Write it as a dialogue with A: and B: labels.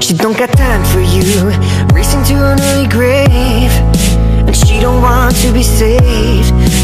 A: She don't got time for you. Racing to an early grave. And she don't want to be saved.